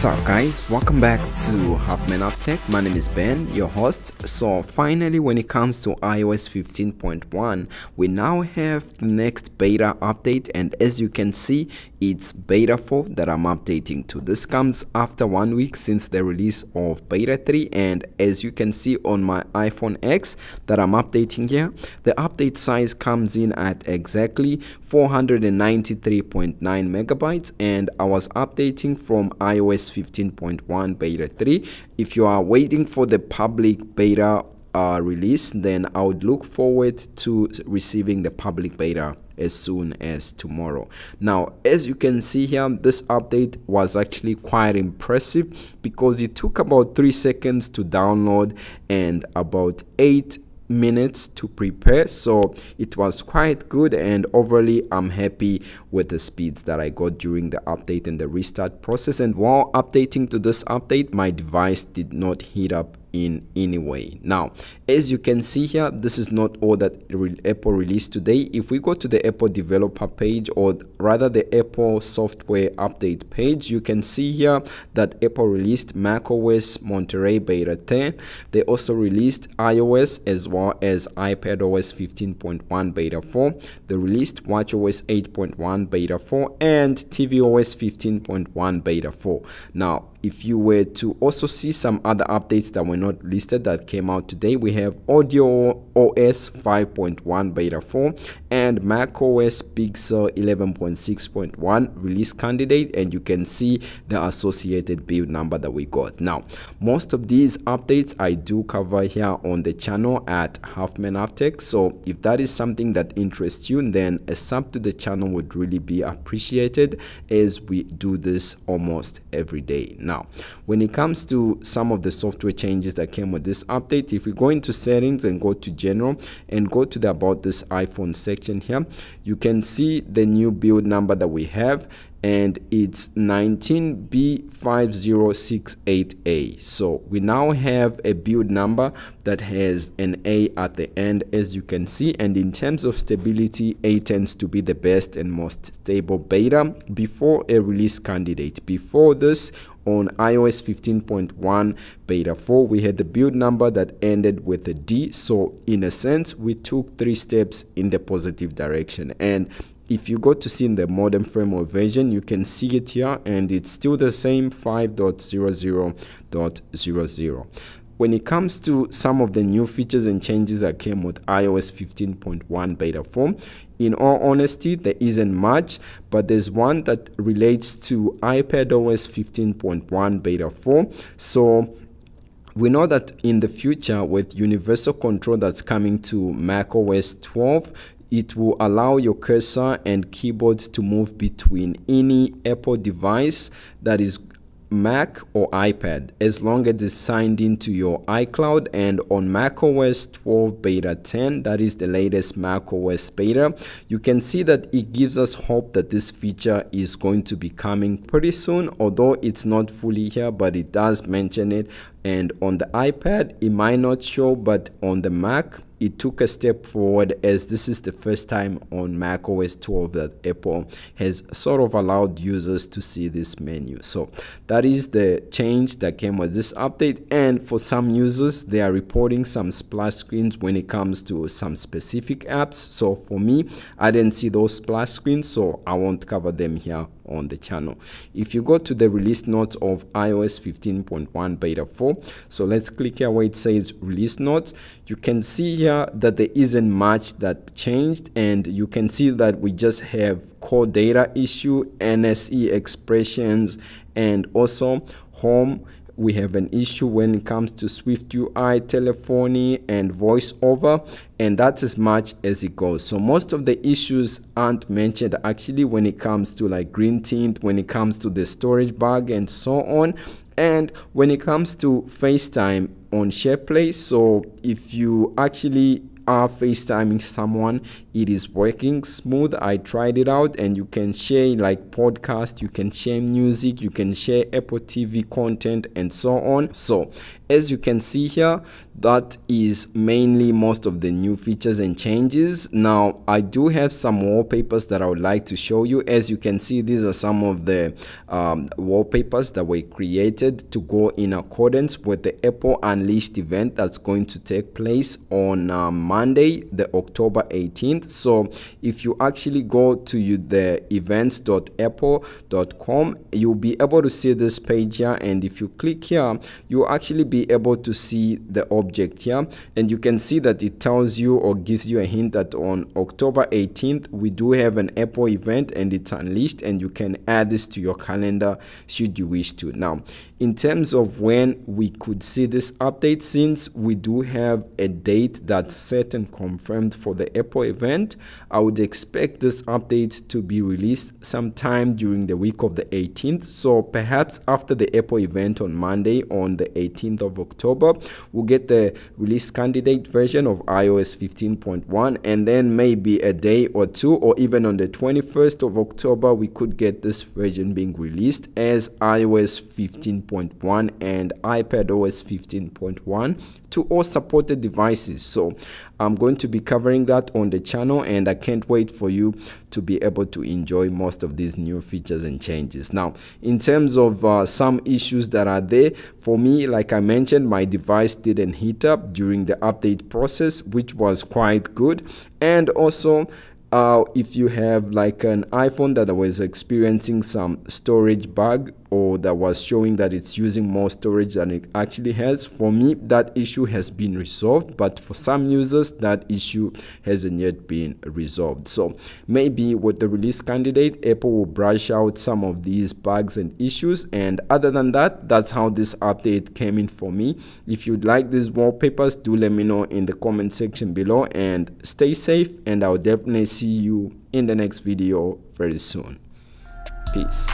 What's up guys, welcome back to Half Man Half Tech. My name is Ben, your host. So finally when it comes to iOS 15.1, we now have the next beta update and as you can see, it's beta 4 that I'm updating to. This comes after one week since the release of beta 3 and as you can see on my iPhone X that I'm updating here, the update size comes in at exactly 493.9 megabytes and I was updating from iOS iOS 15.1 beta 3 if you are waiting for the public beta uh, release then I would look forward to receiving the public beta as soon as tomorrow. Now as you can see here this update was actually quite impressive because it took about three seconds to download and about eight minutes to prepare so it was quite good and overly i'm happy with the speeds that i got during the update and the restart process. And while updating to this update my device did not heat up in any way now as you can see here this is not all that apple released today. If we go to the apple developer page or rather the apple software update page you can see here that apple released macOS monterey beta 10 they also released ios as well as iPadOS 15.1 beta 4 they released watchOS 8.1 beta 4 and tvOS 15.1 beta 4 now if you were to also see some other updates that were not listed that came out today. We have audio os 5.1 beta 4 and mac os sur 11.6.1 release candidate and you can see the associated build number that we got. Now most of these updates i do cover here on the channel at halfman half tech so if that is something that interests you then a sub to the channel would really be appreciated as we do this almost every day. Now when it comes to some of the software changes that came with this update if we go into settings and go to general and go to the about this iphone section here you can see the new build number that we have and it's 19B5068A. So we now have a build number that has an A at the end as you can see and in terms of stability A tends to be the best and most stable beta before a release candidate. Before this on iOS 15.1 beta 4 we had the build number that ended with a D so in a sense we took three steps in the positive direction. And if you go to see in the modem firmware version you can see it here and it's still the same 5.00.00 when it comes to some of the new features and changes that came with iOS 15.1 beta 4 in all honesty there isn't much but there's one that relates to iPadOS 15.1 beta 4 so we know that in the future with universal control that's coming to macOS 12 it will allow your cursor and keyboard to move between any Apple device that is Mac or iPad as long as it's signed into your iCloud and on macOS 12 beta 10 that is the latest macOS beta you can see that it gives us hope that this feature is going to be coming pretty soon although it's not fully here but it does mention it. And on the iPad it might not show but on the Mac it took a step forward as this is the first time on Mac OS 12 that Apple has sort of allowed users to see this menu. So that is the change that came with this update. And for some users, they are reporting some splash screens when it comes to some specific apps. So for me, I didn't see those splash screens, so I won't cover them here on the channel. If you go to the release notes of iOS 15.1 beta 4, so let's click here where it says release notes. You can see here that there isn't much that changed and you can see that we just have core data issue, NSExpressions, and also home we have an issue when it comes to Swift UI, telephony, and voiceover, and that's as much as it goes. So most of the issues aren't mentioned actually when it comes to like green tint, when it comes to the storage bug, and so on. And when it comes to FaceTime on SharePlay, so if you actually are FaceTiming someone, it is working smooth. I tried it out and you can share like podcast, you can share music, you can share Apple TV content and so on. So as you can see here that is mainly most of the new features and changes. Now i do have some wallpapers that i would like to show you. As you can see these are some of the um, wallpapers that were created to go in accordance with the apple unleashed event that's going to take place on uh, monday the october 18th so if you actually go to you, the events.apple.com you'll be able to see this page here. And if you click here you'll actually be able to see the object here and you can see that it tells you or gives you a hint that on October 18th we do have an Apple event and it's unleashed and you can add this to your calendar should you wish to. Now in terms of when we could see this update since we do have a date that's set and confirmed for the Apple event I would expect this update to be released sometime during the week of the 18th so perhaps after the Apple event on Monday on the 18th of October. We'll get the release candidate version of iOS 15.1 and then maybe a day or two or even on the 21st of October we could get this version being released as iOS 15.1 and iPadOS 15.1 to all supported devices. So I'm going to be covering that on the channel and I can't wait for you to be able to enjoy most of these new features and changes. Now in terms of uh, some issues that are there for me like I mentioned my device didn't heat up during the update process which was quite good. And also uh, if you have like an iPhone that was experiencing some storage bug or that was showing that it's using more storage than it actually has. For me, that issue has been resolved, but for some users, that issue hasn't yet been resolved. So maybe with the release candidate, Apple will brush out some of these bugs and issues. And other than that, that's how this update came in for me. If you'd like these wallpapers, do let me know in the comment section below and stay safe. And I'll definitely see you in the next video very soon. Peace.